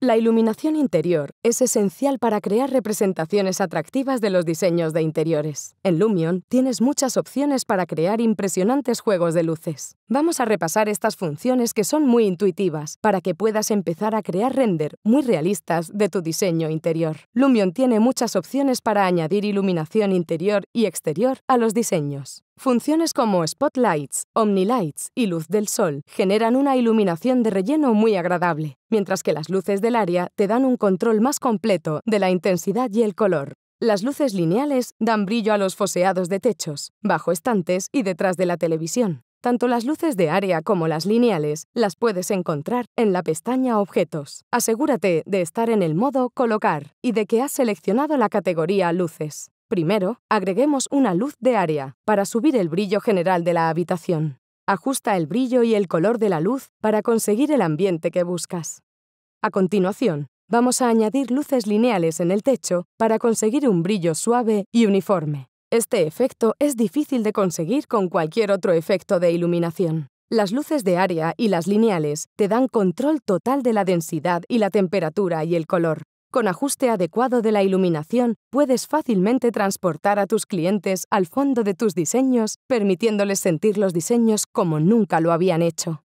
La iluminación interior es esencial para crear representaciones atractivas de los diseños de interiores. En Lumion tienes muchas opciones para crear impresionantes juegos de luces. Vamos a repasar estas funciones que son muy intuitivas para que puedas empezar a crear render muy realistas de tu diseño interior. Lumion tiene muchas opciones para añadir iluminación interior y exterior a los diseños. Funciones como Spotlights, Omnilights y Luz del Sol generan una iluminación de relleno muy agradable, mientras que las luces del área te dan un control más completo de la intensidad y el color. Las luces lineales dan brillo a los foseados de techos, bajo estantes y detrás de la televisión. Tanto las luces de área como las lineales las puedes encontrar en la pestaña Objetos. Asegúrate de estar en el modo Colocar y de que has seleccionado la categoría Luces. Primero, agreguemos una luz de área para subir el brillo general de la habitación. Ajusta el brillo y el color de la luz para conseguir el ambiente que buscas. A continuación, vamos a añadir luces lineales en el techo para conseguir un brillo suave y uniforme. Este efecto es difícil de conseguir con cualquier otro efecto de iluminación. Las luces de área y las lineales te dan control total de la densidad y la temperatura y el color, con ajuste adecuado de la iluminación, puedes fácilmente transportar a tus clientes al fondo de tus diseños, permitiéndoles sentir los diseños como nunca lo habían hecho.